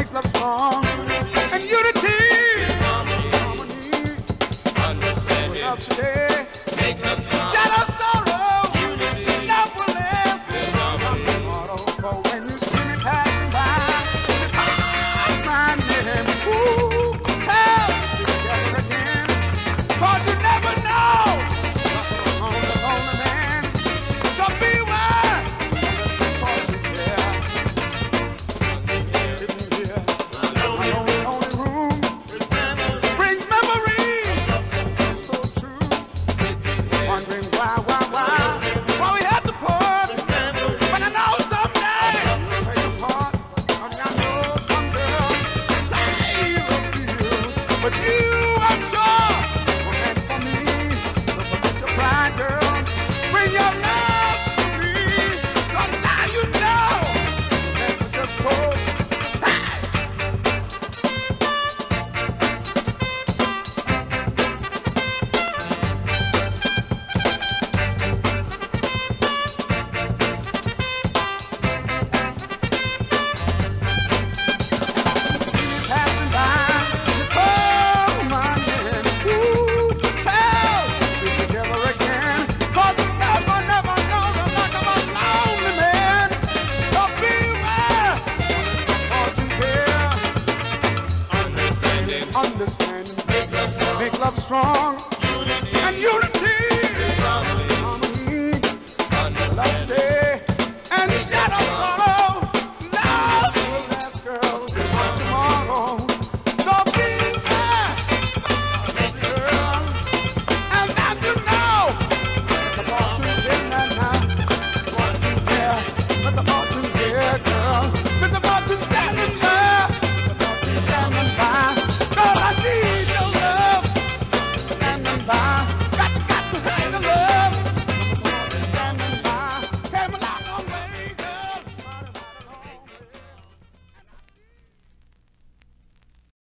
make love song. I'm sure. For me, the pride, girl. love strong.